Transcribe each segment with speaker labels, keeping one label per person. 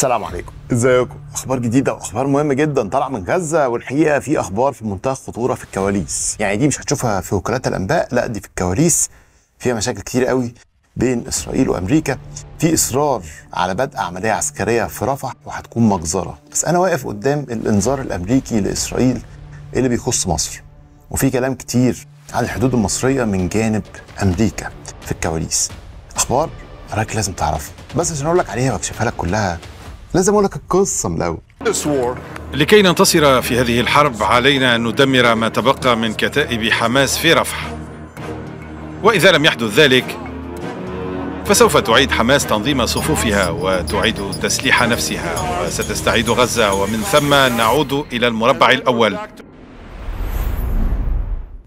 Speaker 1: السلام عليكم. ازيكم؟ أخبار جديدة واخبار مهمة جدا طالعة من غزة والحقيقة في أخبار في منتهى الخطورة في الكواليس. يعني دي مش هتشوفها في وكالات الانباء لا دي في الكواليس. فيها مشاكل كتير قوي بين اسرائيل وامريكا. في اصرار على بدء عملية عسكرية في رفح وهتكون مجزرة. بس أنا واقف قدام الانذار الامريكي لاسرائيل اللي بيخص مصر. وفي كلام كتير عن الحدود المصرية من جانب أمريكا في الكواليس. أخبار؟ حضرتك لازم تعرفها. بس عشان أقول لك عليها وأكشفها لك كلها لازم أقول لك القصة من الأول.
Speaker 2: لكي ننتصر في هذه الحرب علينا أن ندمر ما تبقى من كتائب حماس في رفح. وإذا لم يحدث ذلك فسوف تعيد حماس تنظيم صفوفها وتعيد تسليح نفسها وستستعيد غزة. ومن ثم نعود إلى المربع الأول.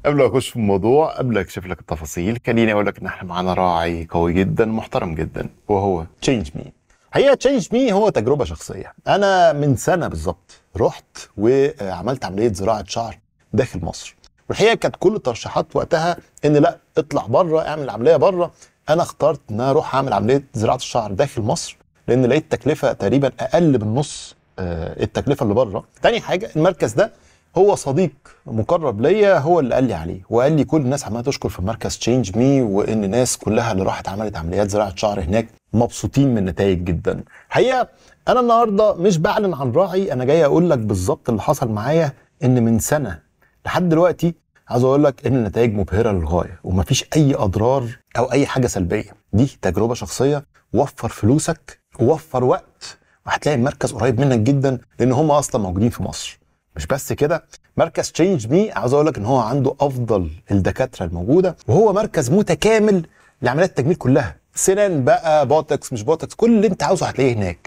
Speaker 1: قبل ما أخش في الموضوع قبل أكشف لك التفاصيل خليني أقول لك ان إحنا معانا راعي قوي جدا محترم جدا وهو Change Me هي Change Me هو تجربة شخصية. أنا من سنة بالظبط رحت وعملت عملية زراعة شعر داخل مصر. والحقيقة كانت كل الترشيحات وقتها إن لأ اطلع بره اعمل عملية بره أنا اخترت إن أنا أروح أعمل عملية زراعة الشعر داخل مصر لأن لقيت تكلفة تقريبا أقل من نص آه، التكلفة اللي بره تاني حاجة المركز ده هو صديق مقرب ليا هو اللي قال لي عليه. وقال لي كل الناس عمالة تشكر في مركز Change Me وإن الناس كلها اللي راحت عملت عمليات زراعة شعر هناك. مبسوطين من النتائج جدا. حقيقة أنا النهارده مش بعلن عن راعي أنا جاي أقول لك بالظبط اللي حصل معايا إن من سنة لحد دلوقتي عايز أقول لك إن النتائج مبهرة للغاية ومفيش أي أضرار أو أي حاجة سلبية. دي تجربة شخصية وفر فلوسك ووفر وقت وهتلاقي المركز قريب منك جدا لأن هم أصلا موجودين في مصر. مش بس كده مركز Change Me عاوز أقول لك إن هو عنده أفضل الدكاترة الموجودة وهو مركز متكامل لعمليات التجميل كلها. سنان بقى بوتكس مش بوتكس كل اللي انت عاوزه هتلاقيه هناك.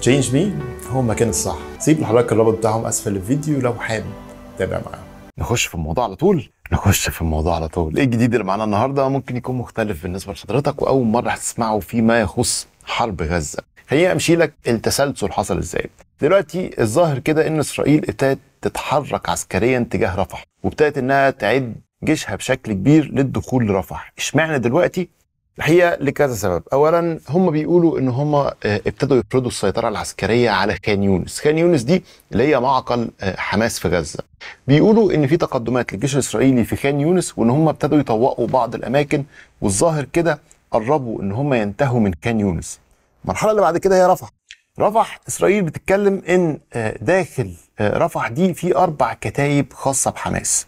Speaker 1: Change Me هو المكان الصح. سيب لحضرتك الرابط بتاعهم أسفل الفيديو لو حابب. تابع معاهم. نخش في الموضوع على طول. نخش في الموضوع على طول. إيه الجديد اللي معانا النهارده ممكن يكون مختلف بالنسبة لحضرتك وأول مرة هتسمعه فيما يخص حرب غزة. خليني أمشي لك التسلسل حصل إزاي. دلوقتي الظاهر كده إن إسرائيل ابتدت تتحرك عسكريا تجاه رفح وابتدت إنها تعد جيشها بشكل كبير للدخول لرفح. اشمعنى دلوقتي؟ الحقيقة لكذا سبب. اولا هم بيقولوا إن هم آه، ابتدوا يفرضوا السيطرة العسكرية على خان يونس. خان يونس دي اللي هي معقل آه، حماس في غزة. بيقولوا إن في تقدمات للجيش الإسرائيلي في خان يونس وإن هم ابتدوا يطوقوا بعض الأماكن والظاهر كده قربوا إن هم ينتهوا من خان يونس. المرحلة اللي بعد كده هي رفح. رفح إسرائيل بتتكلم إن آه، داخل رفح دي في أربع كتايب خاصة بحماس.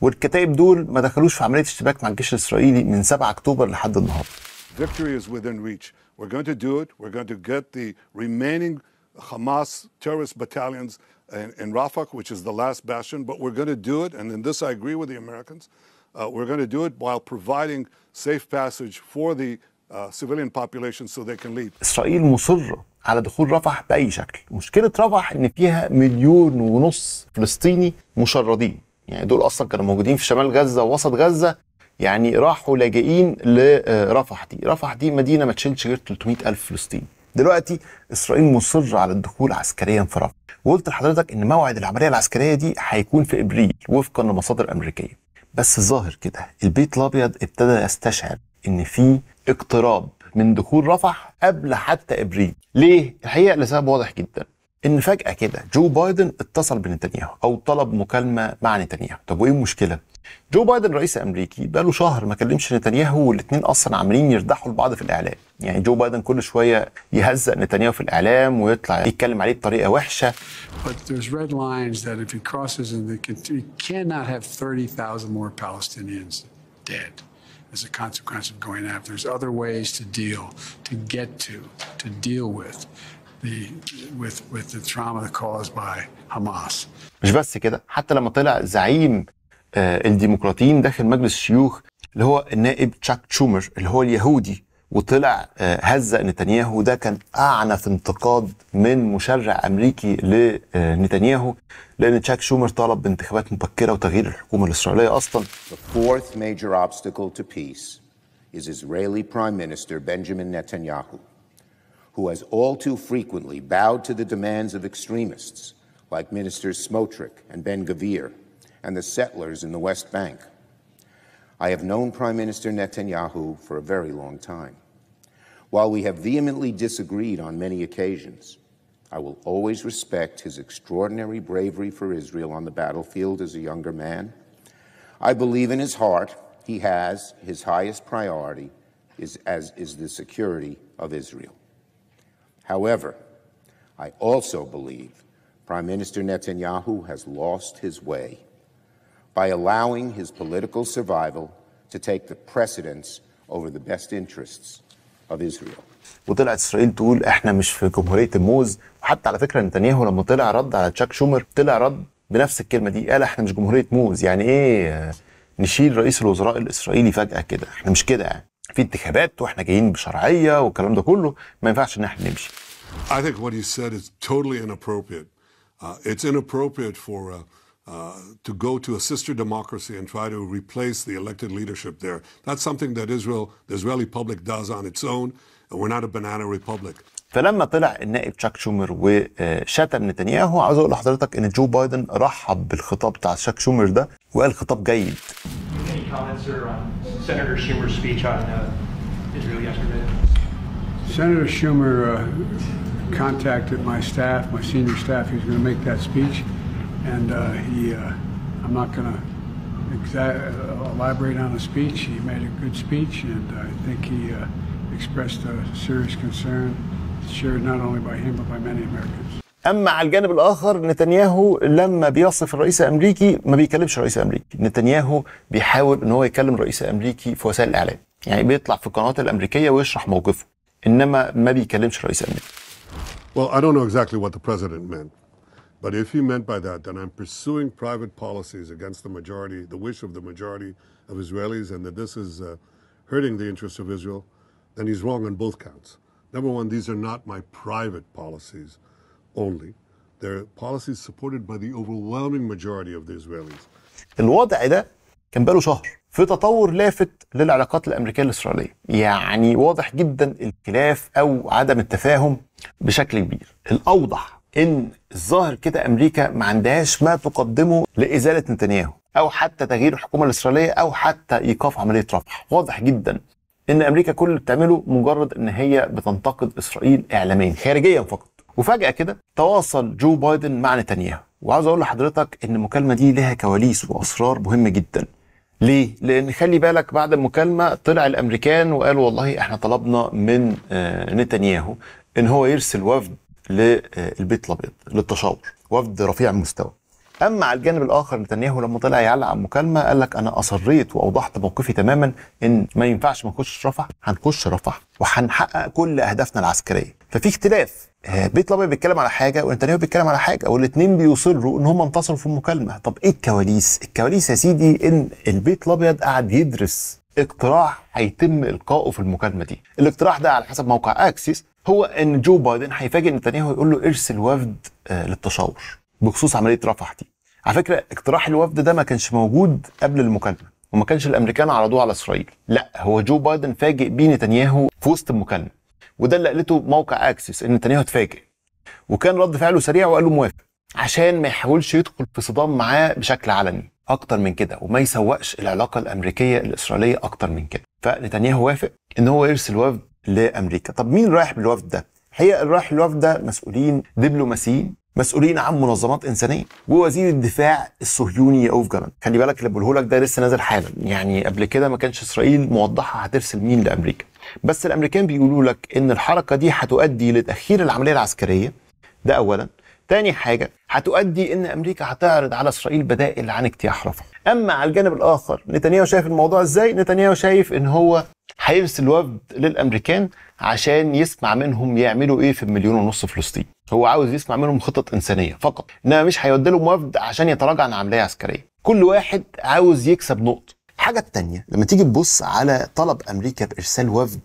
Speaker 1: والكتايب دول ما دخلوش في عمليه اشتباك مع الجيش الاسرائيلي من 7 اكتوبر لحد النهارده
Speaker 3: Victory is within reach. We're going to do it. We're going to get the remaining Hamas terrorist battalions in, in Rafah, which is the last bastion, but we're going to do it. And in this, I agree with the Americans. Uh, we're going to do it while providing safe passage for the uh, civilian population so they can leave.
Speaker 1: اسرائيل مصره على دخول رفح باي شكل مشكله رفح ان فيها مليون ونص فلسطيني مشردين يعني دول أصلا كانوا موجودين في شمال غزة ووسط غزة يعني راحوا لاجئين لرفح دي رفح دي مدينة ما تشيلش غير 300 ألف فلسطيني. دلوقتي إسرائيل مصرة على الدخول عسكريا في رفح. وقلت لحضرتك إن موعد العملية العسكرية دي هيكون في إبريل وفقا لمصادر أمريكية. بس الظاهر كده البيت الأبيض ابتدى يستشعر إن في اقتراب من دخول رفح قبل حتى إبريل. ليه؟ الحقيقة لسبب واضح جدا. إن فجأة كده جو بايدن اتصل بنتنياهو أو طلب مكالمة مع نتنياهو. طب وإيه المشكلة؟ جو بايدن رئيس أمريكي بقاله شهر ما كلمش نتنياهو والاثنين أصلا عاملين يردحوا لبعض في الإعلام. يعني جو بايدن كل شوية يهزق نتنياهو في الإعلام ويطلع يتكلم عليه بطريقة وحشة.
Speaker 4: But there's red lines that if he crosses and he cannot have 30,000 more Palestinians dead as a consequence of going after. There's other ways to deal, to get to, to deal with the with with the trauma caused by Hamas.
Speaker 1: مش بس كده حتى لما طلع زعيم آه، الديمقراطيين داخل مجلس الشيوخ اللي هو النائب تشاك تشومر اللي هو اليهودي وطلع آه، هزق نتنياهو. ده كان أعنف انتقاد من مشرع أمريكي لنتنياهو لأن تشاك شومر طلب بانتخابات مبكرة وتغيير الحكومة الإسرائيلية أصلا.
Speaker 5: The fourth major obstacle to peace is Israeli Prime Minister Benjamin Netanyahu, who has all too frequently bowed to the demands of extremists like Ministers Smotrich and Ben Gavir and the settlers in the West Bank. I have known Prime Minister Netanyahu for a very long time. While we have vehemently disagreed on many occasions, I will always respect his extraordinary bravery for Israel on the battlefield as a younger man. I believe in his heart he has his highest priority is as is the security of Israel. However, I also believe Prime Minister Netanyahu has lost his way by allowing his political survival to take the precedence over the best interests of Israel.
Speaker 1: وطلعت إسرائيل تقول إحنا مش في جمهورية الموز. وحتى على فكرة نتنياهو لما طلع رد على تشاك شومر طلع رد بنفس الكلمة دي قال إحنا مش جمهورية موز. يعني إيه آه، نشيل رئيس الوزراء الإسرائيلي فجأة كده؟ إحنا مش كده يعني. في انتخابات وإحنا جايين بشرعيه والكلام ده كله ما ينفعش ان إحنا نمشي
Speaker 3: I think what he said is totally inappropriate. Uh, it's inappropriate for uh, uh, to go to a sister democracy and try to replace the elected leadership there. That's something that Israel, the Israeli public, does on its own. And we're not a banana republic.
Speaker 1: فلما طلع النائب تشاك شومر وشتم نتنياهو عاوز أقول لحضرتك ان جو بايدن رحب بالخطاب بتاع تشاك شومر ده وقال خطاب جيد
Speaker 6: Senator Schumer's speech on uh, Israel yesterday?
Speaker 4: Senator Schumer uh, contacted my staff, my senior staff. He's going to make that speech, and uh, he. Uh, I'm not going to uh, elaborate on the speech. He made a good speech, and I think he uh, expressed a serious concern, shared not only by him but by many Americans.
Speaker 1: اما على الجانب الآخر نتنياهو لما بيصف الرئيس الامريكي ما بيكلمش الرئيس الامريكي نتنياهو بيحاول ان هو يكلم الرئيس الامريكي في وسائل الاعلام يعني بيطلع في القنوات الامريكيه ويشرح موقفه انما ما بيكلمش الرئيس الامريكي
Speaker 3: Well, I don't know exactly what the president meant. But if he meant by that that I'm pursuing private policies against the majority, the wish of the majority of Israelis, and that this is uh, hurting the interests of Israel, then he's wrong on both counts. Number one, these are not my private policies only. They're policies supported by the overwhelming majority of the Israelis.
Speaker 1: الوضع ده كان بقاله شهر في تطور لافت للعلاقات الأمريكية الإسرائيلية يعني واضح جدا الخلاف أو عدم التفاهم بشكل كبير الأوضح إن الظاهر كده أمريكا ما عندهاش ما تقدمه لإزالة نتنياهو أو حتى تغيير الحكومة الإسرائيلية أو حتى إيقاف عملية رفح واضح جدا إن أمريكا كل اللي بتعمله مجرد إن هي بتنتقد إسرائيل اعلاميا خارجيا فقط وفجأة كده تواصل جو بايدن مع نتنياهو. وعاوز أقول لحضرتك إن المكالمة دي لها كواليس وأسرار مهمه جدا. ليه؟ لأن خلي بالك بعد المكالمة طلع الأمريكان وقالوا والله إحنا طلبنا من آه، نتنياهو إن هو يرسل وفد للبيت الأبيض للتشاور. وفد رفيع المستوى أما على الجانب الآخر نتنياهو لما طلع يعلق على المكالمة قال لك أنا أصريت وأوضحت موقفي تماما إن ما ينفعش ما نخش رفح هنخش رفح وهنحقق كل أهدافنا العسكرية. ففي اختلاف. آه، بيت الابيض بيتكلم على حاجة ونتنياهو بيتكلم على حاجة والاثنين بيصروا إن هم انتصروا في المكالمة. طب إيه الكواليس؟ الكواليس يا سيدي إن البيت الأبيض قاعد يدرس اقتراح هيتم إلقائه في المكالمة دي. الاقتراح ده على حسب موقع Axios هو إن جو بايدن هيفاجئ نتنياهو يقول له إرسل وفد آه، للتشاور. بخصوص عملية رفح دي. على فكرة اقتراح الوفد ده ما كانش موجود قبل المكالمة وما كانش الأمريكان عرضوه على إسرائيل. لا هو جو بايدن فاجئ بيه نتنياهو في وسط المكالمة وده اللي قالته موقع أكسس إن نتنياهو اتفاجئ وكان رد فعله سريع وقال له موافق عشان ما يحاولش يدخل في صدام معاه بشكل علني. أكتر من كده وما يسوقش العلاقة الأمريكية الإسرائيلية أكتر من كده. فنتنياهو وافق إن هو يرسل وفد لأمريكا. طب مين رايح بالوفد ده؟ الحقيقة اللي رايح الوفد ده مسؤولين دبلوماسيين مسؤولين عن منظمات إنسانية. ووزير الدفاع الصهيوني ياوف جالانت. خلي بالك اللي بقوله لك ده لسه نازل حالا. يعني قبل كده ما كانش إسرائيل موضحة هترسل مين لأمريكا. بس الأمريكان بيقولوا لك إن الحركة دي هتؤدي لتأخير العملية العسكرية. ده اولا. تاني حاجة هتؤدي إن أمريكا هتعرض على إسرائيل بدائل عن اجتياح رفح أما على الجانب الآخر نتنياهو شايف الموضوع إزاي؟ نتنياهو شايف إن هو هيرسل وفد للأمريكان عشان يسمع منهم يعملوا إيه في المليون ونص فلسطين. هو عاوز يسمع منهم خطط إنسانية فقط. إنما مش هيودي لهم وفد عشان يتراجع عن عملية عسكرية. كل واحد عاوز يكسب نقطة. الحاجة التانية لما تيجي تبص على طلب أمريكا بإرسال وفد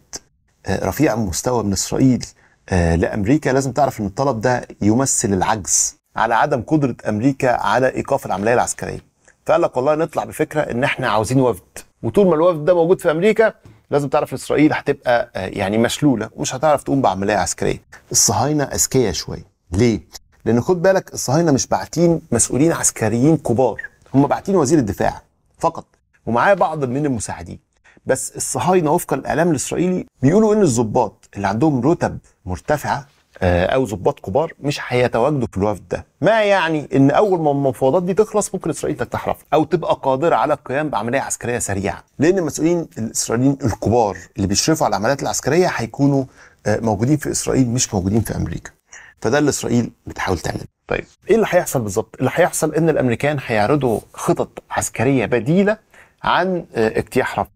Speaker 1: آه، رفيع المستوى من إسرائيل آه، لأمريكا لازم تعرف إن الطلب ده يمثل العجز على عدم قدرة أمريكا على إيقاف العملية العسكرية. فقال لك والله نطلع بفكرة إن إحنا عاوزين وفد. وطول ما الوفد ده موجود في أمريكا لازم تعرف إسرائيل هتبقى آه، يعني مشلولة ومش هتعرف تقوم بعملية عسكرية. الصهاينة أذكياء شوية. ليه؟ لأن خد بالك الصهاينة مش باعتين مسؤولين عسكريين كبار. هم باعتين وزير الدفاع فقط ومعاه بعض من المساعدين. بس الصهاينة وفقا للاعلام الإسرائيلي بيقولوا إن الضباط اللي عندهم رتب مرتفعة أو ضباط كبار مش هيتواجدوا في الوفد ده. ما يعني إن أول ما المفاوضات دي تخلص ممكن إسرائيل تجتاح رفح أو تبقى قادرة على القيام بعملية عسكرية سريعة. لأن المسؤولين الإسرائيليين الكبار اللي بيشرفوا على العمليات العسكرية هيكونوا آه، موجودين في إسرائيل مش موجودين في أمريكا. فده اللي إسرائيل بتحاول تعمله. طيب إيه اللي هيحصل بالظبط؟ اللي هيحصل إن الأمريكان هيعرضوا خطط عسكرية بديلة عن آه، اجتياح رفح.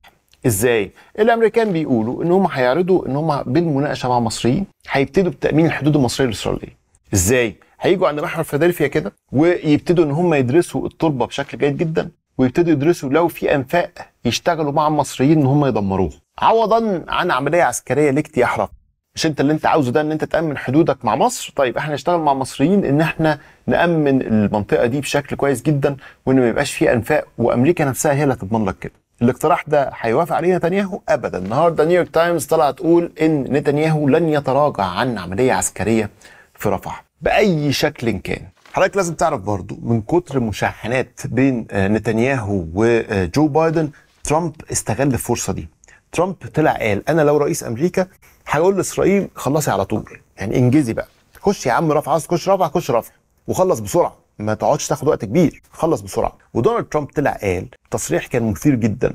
Speaker 1: إزاي؟ الأمريكان بيقولوا إن هم هيعرضوا إن هم بالمناقشة مع المصريين هيبتدوا بتأمين الحدود المصرية الاسرائيليه إزاي؟ هيجوا عند محور فيلادلفيا كده ويبتدوا إن هم يدرسوا التربة بشكل جيد جدا ويبتدوا يدرسوا لو في أنفاق يشتغلوا مع المصريين إن هم يدمروه. عوضا عن عملية عسكرية لاجتياح رفح مش أنت اللي أنت عاوزه ده إن أنت تأمن حدودك مع مصر؟ طيب إحنا نشتغل مع المصريين إن إحنا نأمن المنطقة دي بشكل كويس جدا وإن ما يبقاش فيه أنفاق وأمريكا نفسها هي اللي هتضمن لك كده. الاقتراح ده هيوافق عليه نتنياهو؟ ابدا. النهارده نيويورك تايمز طلع تقول إن نتنياهو لن يتراجع عن عملية عسكرية في رفح. بأي شكل كان. حضرتك لازم تعرف برضو من كتر مشاحنات بين آه، نتنياهو وجو بايدن ترامب استغل الفرصة دي. ترامب طلع قال أنا لو رئيس أمريكا هقول لإسرائيل خلصي على طول. يعني انجزي بقى. خش يا عم رفع عاوز تخش رفع خش رفع. وخلص بسرعة. ما تقعدش تاخد وقت كبير خلص بسرعة. ودونالد ترامب طلع قال تصريح كان مثير جدا.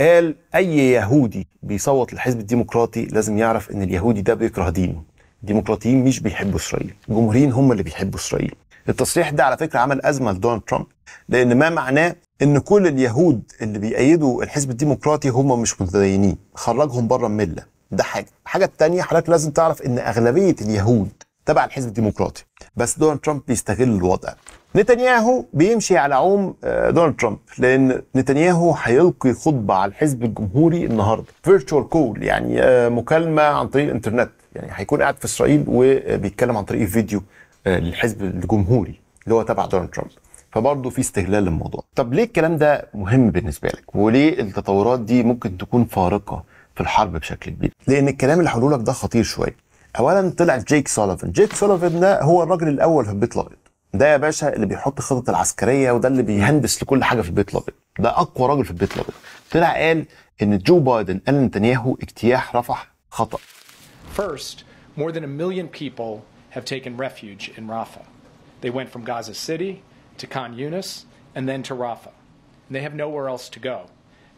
Speaker 1: قال أي يهودي بيصوت للحزب الديمقراطي لازم يعرف إن اليهودي ده بيكره دينه. الديمقراطيين مش بيحبوا إسرائيل الجمهوريين هم اللي بيحبوا إسرائيل. التصريح ده على فكرة عمل أزمة لدونالد ترامب لأن ما معناه إن كل اليهود اللي بيأيدوا الحزب الديمقراطي هم مش متدينين خرجهم بره الملة. ده حاجة. الحاجة الثانية حضرتك لازم تعرف إن أغلبية اليهود تبع الحزب الديمقراطي. بس دونالد ترامب بيستغل الوضع. نتنياهو بيمشي على عوم آه، دونالد ترامب لأن نتنياهو هيلقي خطبة على الحزب الجمهوري النهارده. virtual call يعني آه، مكالمة عن طريق الإنترنت. يعني هيكون قاعد في إسرائيل وبيتكلم عن طريق فيديو آه، للحزب الجمهوري اللي هو تبع دونالد ترامب. فبرضه في استغلال للموضوع. طب ليه الكلام ده مهم بالنسبة لك؟ وليه التطورات دي ممكن تكون فارقة في الحرب بشكل كبير؟ لأن الكلام اللي هقوله لك ده خطير شوية. اولا طلع جيك سوليفان جيك سوليفان ده هو الراجل الأول في البيت الأبيض ده يا باشا اللي بيحط خطط العسكرية وده اللي بيهندس لكل حاجة في البيت الأبيض ده أقوى راجل في البيت الأبيض طلع قال إن جو بايدن قال لنتنياهو اجتياح رفح خطأ
Speaker 7: First, more than a million people have taken refuge in Rafah. They went from Gaza City to Khan Yunis and then to Rafah. And they have nowhere else to go.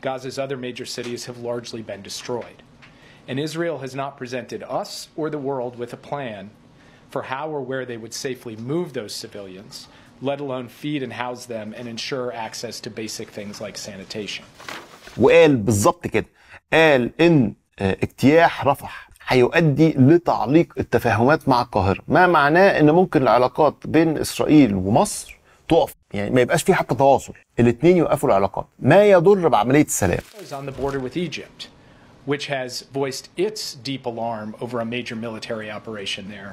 Speaker 7: Gaza's other major cities have largely been destroyed. And Israel has not presented us or the world with a plan for how or where they would safely move those civilians, let alone feed and house them and ensure access to basic things like sanitation.
Speaker 1: وقال بالظبط كده قال ان آه، اجتياح رفح هيؤدي لتعليق التفاهمات مع القاهره ما معناه ان ممكن العلاقات بين اسرائيل ومصر تقف يعني ما يبقاش في حتى تواصل الاثنين يوقفوا العلاقات ما يضر بعمليه السلام
Speaker 7: which has voiced its deep alarm over a major military operation there,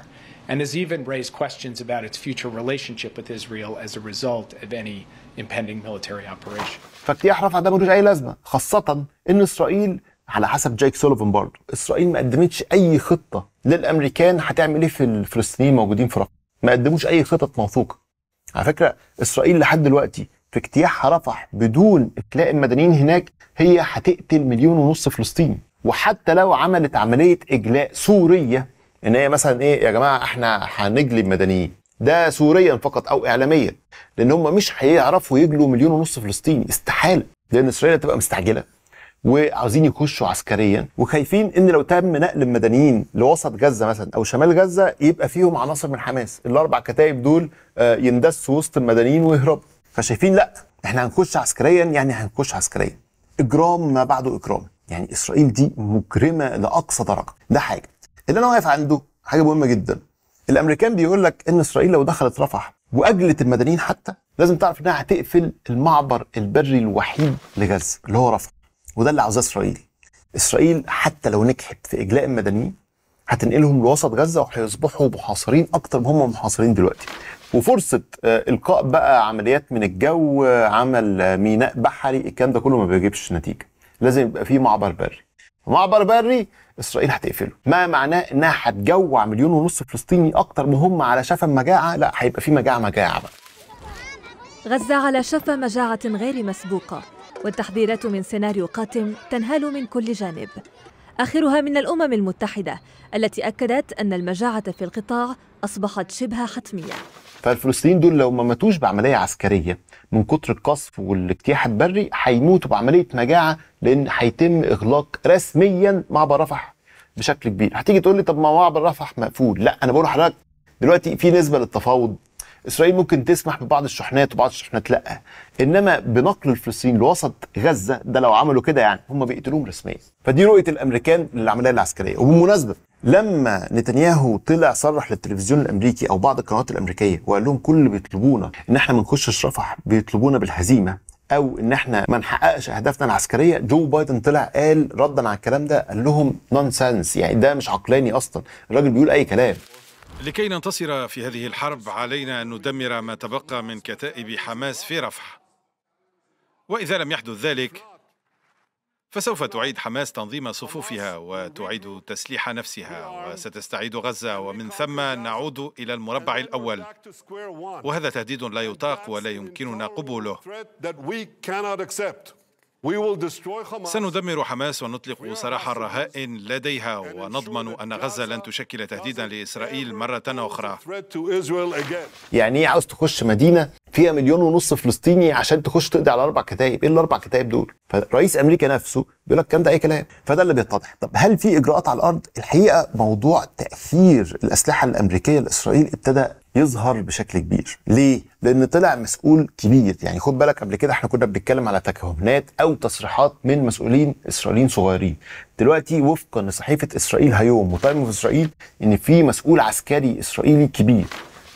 Speaker 7: and has even raised questions about its future relationship with Israel as a result of any impending military operation.
Speaker 1: فاجتياح رفح ده ملوش أي لازمة خاصة إن إسرائيل على حسب جايك سوليفان برضه إسرائيل ما قدمتش أي خطة للأمريكان هتعمل إيه في الفلسطينيين موجودين في رفح ما قدموش أي خطط موثوقة على فكرة إسرائيل لحد دلوقتي في اجتياح رفح بدون اطلاق المدنيين هناك هي هتقتل مليون ونص فلسطيني وحتى لو عملت عملية إجلاء سورية إن هي مثلا إيه يا جماعة إحنا هنجلب مدنيين. ده سوريا فقط أو اعلاميا. لأن هم مش هيعرفوا يجلوا مليون ونص فلسطيني استحالة. لأن إسرائيل هتبقى مستعجلة. وعاوزين يخشوا عسكريا. وخايفين إن لو تم نقل المدنيين لوسط غزة مثلا أو شمال غزة يبقى فيهم عناصر من حماس. الأربع كتائب دول آه، يندسوا وسط المدنيين ويهربوا. فشايفين لا إحنا هنخش عسكريا يعني هنخش عسكريا. إجرام ما بعده إجرام. يعني إسرائيل دي مجرمة لأقصى درجة. ده حاجة. اللي أنا واقف عنده حاجة مهمة جدا. الأمريكان بيقول لك إن إسرائيل لو دخلت رفح وأجلت المدنيين حتى لازم تعرف إنها هتقفل المعبر البري الوحيد لغزة اللي هو رفح. وده اللي عاوزاه إسرائيل. إسرائيل حتى لو نجحت في إجلاء المدنيين هتنقلهم لوسط غزة وهيصبحوا محاصرين أكتر ما هم محاصرين دلوقتي. وفرصة آه، إلقاء بقى عمليات من الجو آه، عمل آه، ميناء بحري الكلام ده كله ما بيجيبش نتيجة. لازم يبقى في معبر بري. معبر بري إسرائيل هتقفله. ما معناه إنها هتجوع مليون ونص فلسطيني أكتر ما هم على شفا مجاعة لا هيبقى في مجاعة مجاعة بقى.
Speaker 8: غزة على شفا مجاعة غير مسبوقة والتحذيرات من سيناريو قاتم تنهال من كل جانب. آخرها من الأمم المتحدة التي أكدت أن المجاعة في القطاع أصبحت شبه حتمية.
Speaker 1: فالفلسطينيين دول لو ما ماتوش بعملية عسكرية من كتر القصف والاجتياح البري هيموتوا بعملية مجاعه لأن هيتم إغلاق رسميا معبر رفح بشكل كبير. هتيجي تقول لي طب ما معبر رفح مقفول؟ لا أنا بقول لحضرتك دلوقتي في نسبة للتفاوض. إسرائيل ممكن تسمح ببعض الشحنات وبعض الشحنات لا إنما بنقل الفلسطينيين لوسط غزة ده لو عملوا كده يعني هم بيقتلوهم رسميا. فدي رؤية الأمريكان للعملية العسكرية. وبالمناسبة لما نتنياهو طلع صرح للتلفزيون الأمريكي أو بعض القنوات الأمريكية وقال لهم كل اللي بيطلبونا إن إحنا ما نخشش رفح بيطلبونا بالهزيمة أو إن إحنا ما نحققش أهدافنا العسكرية جو بايدن طلع قال ردا على الكلام ده قال لهم nonsense يعني ده مش عقلاني أصلا الراجل بيقول أي كلام.
Speaker 2: لكي ننتصر في هذه الحرب علينا أن ندمر ما تبقى من كتائب حماس في رفح. وإذا لم يحدث ذلك فسوف تعيد حماس تنظيم صفوفها وتعيد تسليح نفسها وستستعيد غزة ومن ثم نعود إلى المربع الأول. وهذا تهديد لا يطاق ولا يمكننا قبوله. سندمر حماس ونطلق سراح الرهائن لديها ونضمن أن غزة لن تشكل تهديدا لإسرائيل مرة أخرى.
Speaker 1: يعني إيه عاوز تخش مدينة فيها مليون ونص فلسطيني عشان تخش تقضي على أربع كتائب؟ إيه الأربع كتائب دول؟ فرئيس أمريكا نفسه بيقول لك الكلام ده أي كلام. فده اللي بيتضح. طب هل في إجراءات على الأرض؟ الحقيقة موضوع تأثير الأسلحة الأمريكية لإسرائيل ابتدى يظهر بشكل كبير. ليه؟ لأن طلع مسؤول كبير. يعني خد بالك قبل كده إحنا كنا بنتكلم على تكهنات أو تصريحات من مسؤولين إسرائيليين صغيرين. دلوقتي وفقا لصحيفة إسرائيل هيوم وتايم أوف إسرائيل إن في مسؤول عسكري إسرائيلي كبير.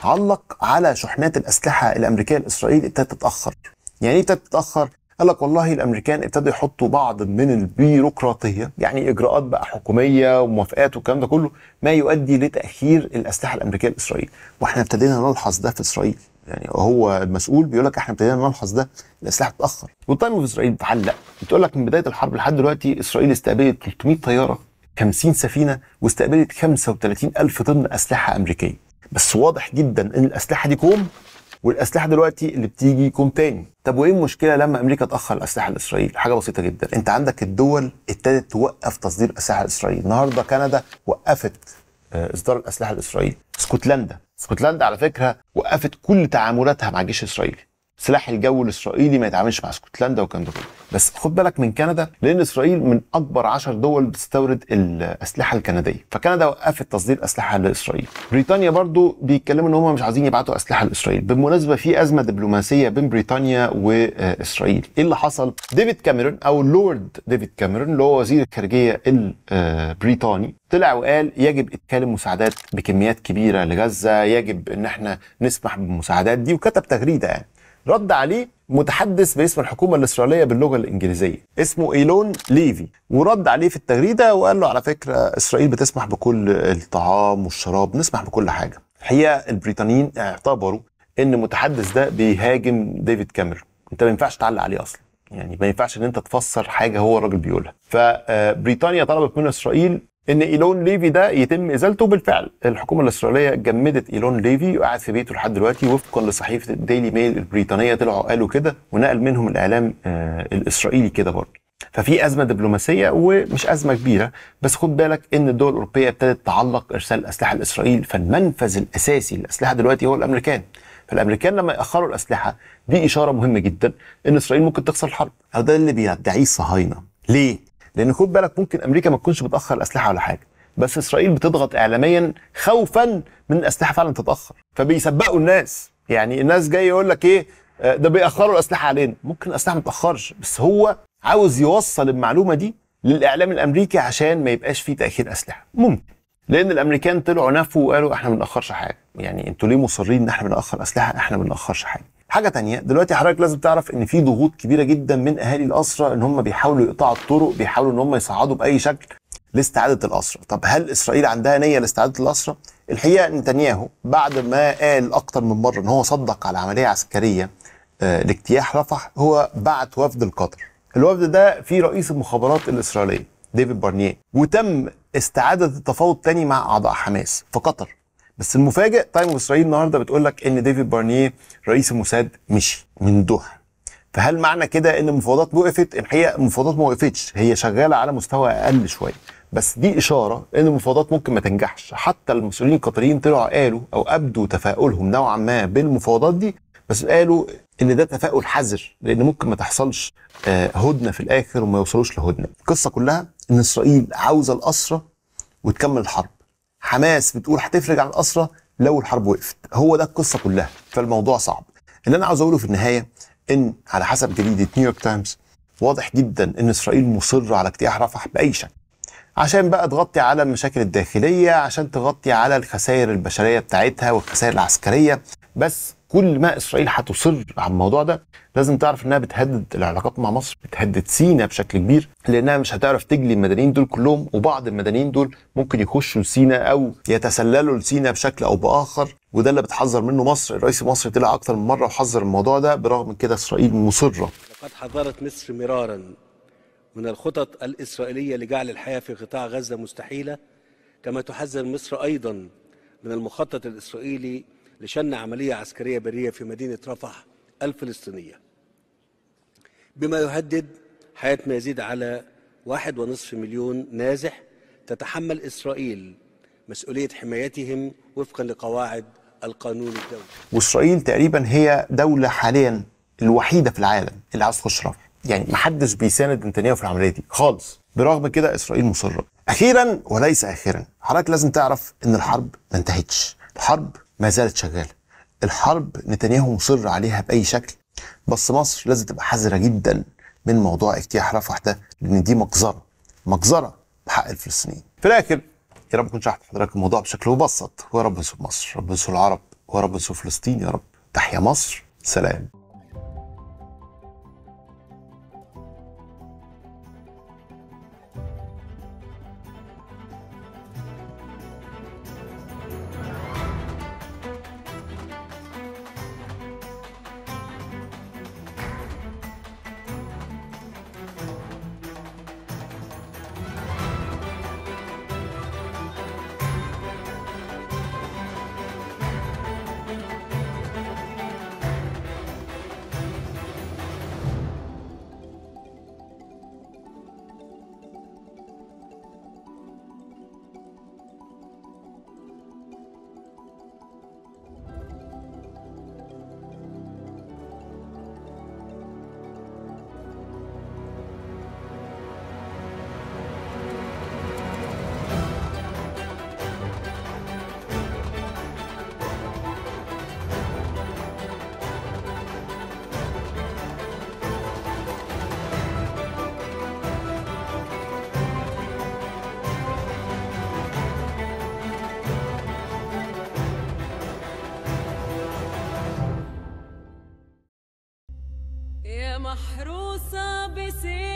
Speaker 1: علق على شحنات الأسلحة الأمريكية لإسرائيل ابتدت تتأخر. يعني إيه تتأخر؟ قال لك والله الأمريكان ابتدوا يحطوا بعض من البيروقراطية يعني إجراءات بقى حكومية وموافقات والكلام ده كله ما يؤدي لتأخير الأسلحة الأمريكية لإسرائيل. وإحنا ابتدينا نلحظ ده في إسرائيل. يعني هو المسؤول بيقول لك إحنا ابتدينا نلحظ ده الأسلحة بتتاخر وال Times of Israel بتعلق. بتقول لك من بداية الحرب لحد دلوقتي إسرائيل استقبلت 300 طيارة 50 سفينة واستقبلت 35 ألف طن أسلحة أمريكية. بس واضح جدا إن الأسلحة دي كوم. والأسلحة دلوقتي اللي بتيجي كوم تاني. طب وإيه المشكلة لما أمريكا تأخر الأسلحة لإسرائيل؟ حاجة بسيطة جدا. أنت عندك الدول ابتدت توقف تصدير اسلحه لإسرائيل. النهارده كندا وقفت آه، إصدار الأسلحة لإسرائيل. اسكتلندا. اسكتلندا على فكرة وقفت كل تعاملاتها مع الجيش الاسرائيلي سلاح الجو الإسرائيلي ما يتعاملش مع اسكتلندا والكلام ده كله. بس خد بالك من كندا لأن إسرائيل من أكبر 10 دول بتستورد الأسلحة الكندية. فكندا وقفت تصدير أسلحة لإسرائيل. بريطانيا برضو بيتكلموا إن هم مش عايزين يبعتوا أسلحة لإسرائيل. بالمناسبة في أزمة دبلوماسية بين بريطانيا وإسرائيل. إيه اللي حصل؟ ديفيد كاميرون أو اللورد ديفيد كاميرون اللي هو وزير الخارجية البريطاني طلع وقال يجب ادخال المساعدات بكميات كبيرة لغزة يجب إن إحنا نسمح بالمساعدات دي وكتب تغريدة يعني. رد عليه متحدث باسم الحكومة الإسرائيلية باللغة الإنجليزية اسمه إيلون ليفي ورد عليه في التغريدة وقال له على فكرة إسرائيل بتسمح بكل الطعام والشراب نسمح بكل حاجة. الحقيقة البريطانيين اعتبروا إن المتحدث ده بيهاجم ديفيد كاميرون. أنت ما ينفعش تعلق عليه أصلا. يعني ما ينفعش إن أنت تفسر حاجة هو الراجل بيقولها. فبريطانيا طلبت من إسرائيل إن إيلون ليفي ده يتم إزالته بالفعل. الحكومة الاسرائيليه جمدت إيلون ليفي وقاعد في بيته لحد دلوقتي وفقا لصحيفه الديلي ميل البريطانية طلعوا قالوا كده ونقل منهم الإعلام آه الإسرائيلي كده برضه. ففي أزمة دبلوماسية ومش أزمة كبيرة بس خد بالك إن الدول الأوروبية ابتدت تعلق إرسال الاسلحه لاسرائيل فالمنفذ الأساسي للأسلحة دلوقتي هو الأمريكان. فالأمريكان لما ياخروا الأسلحة دي إشارة مهمة جدا إن إسرائيل ممكن تخسر الحرب. أو ده اللي بيدعيه الصهاينه ليه؟ لأن خد بالك ممكن أمريكا ما تكونش بتأخر الأسلحة ولا حاجة بس إسرائيل بتضغط اعلاميا خوفا من الأسلحة فعلا تتأخر فبيسبقوا الناس. يعني الناس جاي يقول لك إيه آه، ده بيأخروا الأسلحة علينا. ممكن الأسلحة ما تأخرش بس هو عاوز يوصل المعلومة دي للإعلام الأمريكي عشان ما يبقاش فيه تأخير أسلحة. ممكن. لأن الأمريكان طلعوا نفوا وقالوا إحنا ما بنأخرش حاجة. يعني أنتوا ليه مصرين إن إحنا بنأخر أسلحة؟ إحنا ما بنأخرش حاجة. حاجة تانية دلوقتي حضرتك لازم تعرف إن في ضغوط كبيرة جدا من أهالي الاسرى إن هم بيحاولوا يقطعوا الطرق بيحاولوا إن هم يصعدوا بأي شكل لاستعادة الاسرى طب هل إسرائيل عندها نية لاستعادة الاسرى الحقيقة نتنياهو بعد ما قال أكتر من مرة إن هو صدق على عملية عسكرية آه، لاجتياح رفح هو بعت وفد لقطر. الوفد ده فيه رئيس المخابرات الإسرائيلية ديفيد بارنيه وتم استعادة التفاوض تاني مع أعضاء حماس في قطر. بس المفاجئ تايم اسرائيل النهارده بتقول لك إن ديفيد بارنيه رئيس الموساد مشي من الدوحة فهل معنى كده إن المفاوضات وقفت؟ الحقيقة المفاوضات ما وقفتش هي شغالة على مستوى أقل شوية. بس دي إشارة إن المفاوضات ممكن ما تنجحش. حتى المسؤولين القطريين طلعوا قالوا أو أبدوا تفاؤلهم نوعا ما بالمفاوضات دي بس قالوا إن ده تفاؤل حذر لأن ممكن ما تحصلش آه، هدنة في الآخر وما يوصلوش لهدنة. القصة كلها إن إسرائيل عاوزة الاسرى وتكمل الحرب. حماس بتقول هتفرج عن الاسرى لو الحرب وقفت. هو ده القصة كلها. فالموضوع صعب. اللي أنا عاوز أقوله في النهاية إن على حسب جريدة نيويورك تايمز واضح جدا إن إسرائيل مصرة على اجتياح رفح بأي شكل. عشان بقى تغطي على المشاكل الداخلية عشان تغطي على الخسائر البشرية بتاعتها والخسائر العسكرية. بس كل ما إسرائيل هتصر على الموضوع ده لازم تعرف إنها بتهدد العلاقات مع مصر بتهدد سينا بشكل كبير لأنها مش هتعرف تجلي المدنيين دول كلهم وبعض المدنيين دول ممكن يخشوا لسينا أو يتسللوا لسينا بشكل أو بآخر وده اللي بتحذر منه مصر. الرئيس المصري طلع أكتر من مرة وحذر الموضوع ده برغم كده إسرائيل مصرة.
Speaker 9: لقد حذرت مصر مرارا من الخطط الإسرائيلية لجعل الحياة في قطاع غزة مستحيلة كما تحذر مصر أيضا من المخطط الإسرائيلي لشن عملية عسكرية برية في مدينة رفح الفلسطينية. بما يهدد حياة ما يزيد على واحد ونصف مليون نازح تتحمل إسرائيل مسؤولية حمايتهم وفقا لقواعد القانون الدولي.
Speaker 1: وإسرائيل تقريبا هي دولة حاليا الوحيدة في العالم اللي عاوز تخش رفح. يعني محدش بيساند نتنياهو في العملية دي خالص. برغم كده إسرائيل مصرة. أخيرا وليس أخيرا حضرتك لازم تعرف إن الحرب ما انتهتش. الحرب ما زالت شغالة. الحرب نتنياهو مصر عليها بأي شكل؟ بس مصر لازم تبقى حذرة جدا من موضوع اجتياح رفح ده لأن دي مجزرة مجزرة بحق الفلسطينيين. في الآخر يا رب اكون شرحت لحضرتك الموضوع بشكل مبسط. ويا رب ينصر مصر رب ينصر العرب ويا رب ينصر فلسطين يا رب. تحيا مصر سلام.
Speaker 10: besé